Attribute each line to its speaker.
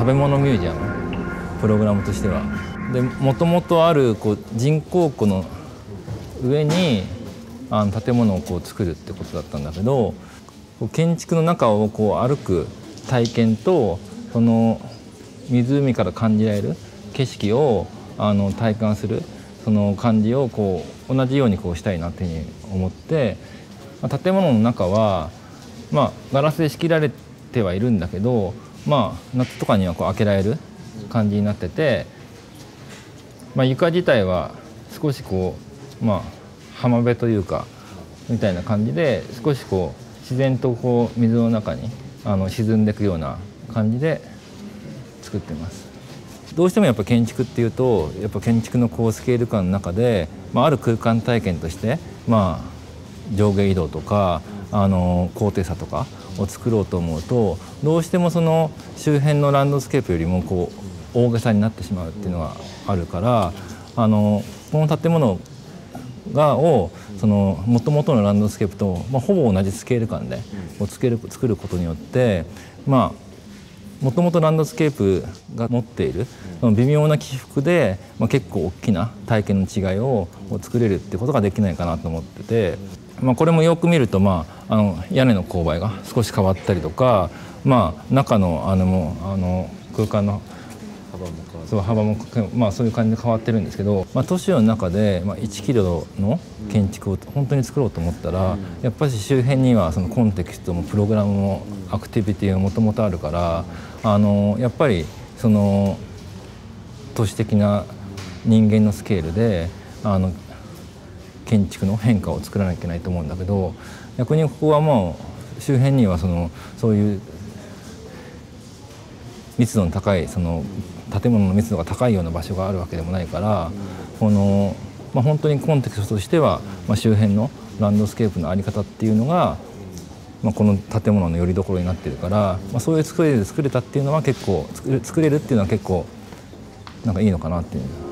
Speaker 1: 食べ物ミュージアム？プログラムとしては。でもともとあるこう人工湖の上にあの建物をこう作るってことだったんだけど建築の中をこう歩く体験とその湖から感じられる景色をあの体感するその感じをこう同じようにこうしたいなっていうふうに思って、まあ、建物の中は、まあ、ガラスで仕切られてはいるんだけど、まあ、夏とかにはこう開けられる感じになってて、まあ、床自体は少しこう、まあ、浜辺というかみたいな感じで少しこう自然とこう水の中にあの沈んでいくような感じで作ってます。どうしてもやっぱ建築っていうとやっぱ建築の高スケール感の中で、まあ、ある空間体験として、まあ、上下移動とかあの高低差とかを作ろうと思うとどうしてもその周辺のランドスケープよりもこう大げさになってしまうっていうのがあるからあのこの建物がをその元々のランドスケープと、まあ、ほぼ同じスケール感でをつける作ることによってまあもともとランドスケープが持っているその微妙な起伏で、まあ、結構大きな体験の違いを作れるってことができないかなと思ってて、まあ、これもよく見ると、まあ、あの屋根の勾配が少し変わったりとか、まあ、中のあのあの空間のそう幅も、まあ、そういう感じで変わってるんですけど、まあ、都市の中で、まあ、1キロの建築を本当に作ろうと思ったら、やっぱり周辺にはそのコンテクストもプログラムもアクティビティがもともとあるからあのやっぱりその都市的な人間のスケールであの建築の変化を作らなきゃいけないと思うんだけど逆にここはもう周辺にはそのそういう密度の高いその建物の密度が高いような場所があるわけでもないからこの、まあ、本当にコンテクストとしては、まあ、周辺のランドスケープの在り方っていうのが、まあ、この建物のよりどころになってるから、まあ、そういう作りで作れたっていうのは結構作れるっていうのは結構なんかいいのかなっていう。